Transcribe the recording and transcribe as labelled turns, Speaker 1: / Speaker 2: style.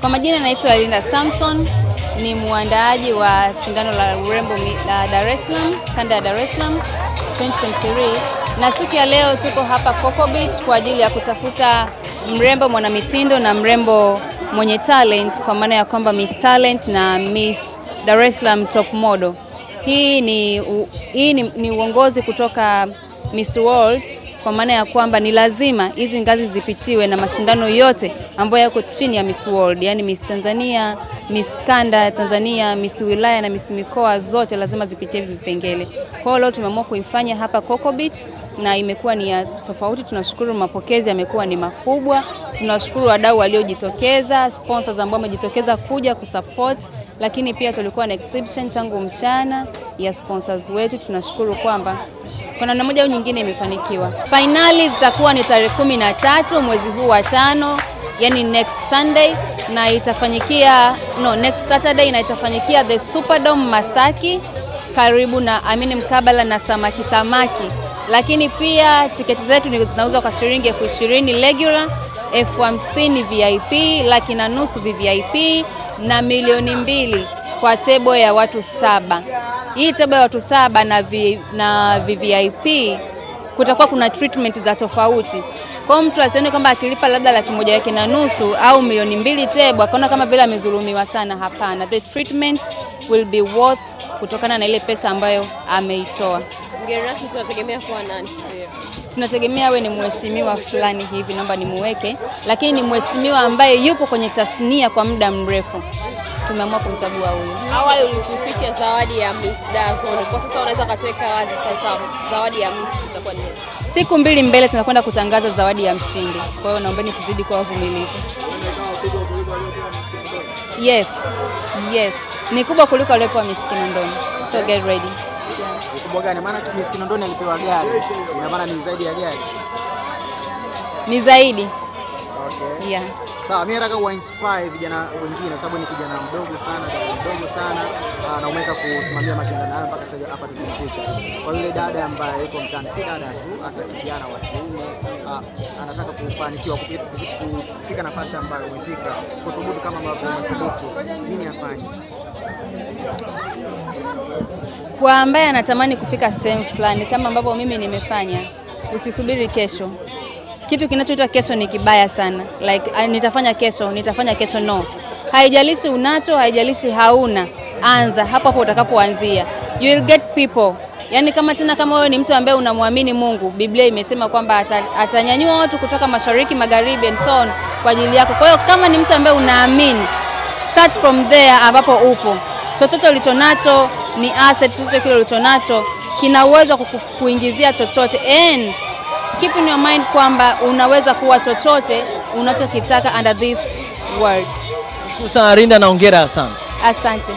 Speaker 1: Kwa majina naitwa Linda Samson, ni muandaaji wa shindano la urembo la Dar es Salaam, kanda ya Dar es Salaam 2023 na siku ya leo tuko hapa Coco Beach kwa ajili ya kutafuta mrembo mwanamitindo na mrembo mwenye talent, kwa maana ya kwamba Miss Talent na Miss Dar es Salaam Top Model. Hii ni, hii ni, ni uongozi kutoka Miss World kwa maana ya kwamba ni lazima hizi ngazi zipitiwe na mashindano yote ambayo yako chini ya Miss World, yani Miss Tanzania, Miss Kanda ya Tanzania, Miss Wilaya na Miss Mikoa zote lazima zipitie vipengele. Kwa hiyo leo tumeamua kuifanya hapa Coco Beach na imekuwa ni ya tofauti. Tunashukuru mapokezi yamekuwa ni makubwa. Tunashukuru wadau waliojitokeza, sponsors ambao wamejitokeza kuja kusupport, lakini pia tulikuwa na exhibition tangu mchana ya sponsors wetu. Tunashukuru kwamba kwa namna moja au nyingine imefanikiwa. Fainali zitakuwa ni tarehe kumi na tatu mwezi huu wa tano, yani next Sunday na itafanyikia no, next Saturday na itafanyikia the Superdome Masaki karibu na amini mkabala na samaki samaki, lakini pia tiketi zetu zinauzwa kwa shilingi elfu ishirini regular, elfu hamsini VIP, laki na nusu VVIP na milioni mbili kwa tebo ya watu saba. Hii tebo ya watu saba na, vi, na VVIP kutakuwa kuna treatment za tofauti. Kwa hiyo mtu asione kwamba akilipa labda laki moja yake na nusu au milioni mbili tebo akaona kama vile amezulumiwa sana. Hapana, the treatment will be worth kutokana na ile pesa ambayo ameitoa.
Speaker 2: Mgeni rasmi tunategemea kuwa nani?
Speaker 1: Tunategemea awe ni mheshimiwa fulani hivi, naomba nimuweke, lakini ni mheshimiwa ambaye yupo kwenye tasnia kwa muda mrefu. Tumeamua kumchagua huyu.
Speaker 2: Awali ulituficha zawadi ya Miss Dazone, kwa sasa unaweza ukatuweka wazi sasa zawadi ya Miss itakuwa ni nini?
Speaker 1: Siku mbili mbele tunakwenda kutangaza zawadi ya mshindi, kwa hiyo naombeni tuzidi kuwa wavumilivu. Yes, yes, ni kubwa kuliko aliyopewa Miss Kinondoni, so get ready.
Speaker 3: Ukubwa gani? Maana Miss Kinondoni alipewa gari, ina maana ni zaidi ya gari.
Speaker 1: Ni zaidi
Speaker 3: Okay.
Speaker 1: yeah.
Speaker 3: Sawa, mimi nataka uwainspire vijana wengine kwa sababu ni kijana mdogo sana, mdogo sana aa, na umeweza kusimamia mashindano haya mpaka sasa hapa tulipofika. Kwa yule dada ambaye yuko mtaani, si dada tu, hata kijana wa kiume ah, anataka kufanikiwa kufika nafasi ambayo umefika, kuthubutu kama ambavyo umethubutu, nini afanye?
Speaker 1: Kwa ambaye anatamani kufika sehemu fulani kama ambavyo mimi nimefanya, usisubiri kesho. Kitu kinachoitwa kesho ni kibaya sana, like ah, nitafanya kesho, nitafanya kesho. No, haijalishi unacho, haijalishi hauna, anza hapo hapo utakapoanzia, you will get people. Yaani kama tena kama wewe ni mtu ambaye unamwamini Mungu, Biblia imesema kwamba atanyanyua watu kutoka mashariki, magharibi and so on kwa ajili yako. Kwa hiyo kama ni mtu ambaye unaamini start from there ambapo upo. Chochote ulichonacho ni asset, chochote kile ulichonacho kina uwezo wa kuku- kuingizia chochote and keep in your mind kwamba unaweza kuwa chochote unachokitaka under this world.
Speaker 4: Sana Rinda na hongera sana.
Speaker 1: Asante.